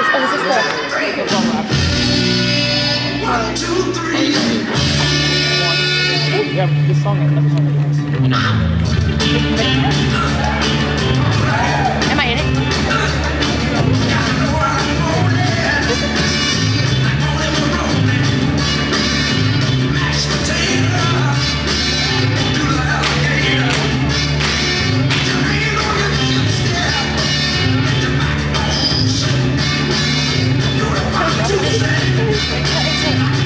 this? Oh, is this One, two, three. Yeah, this song, another song. the? take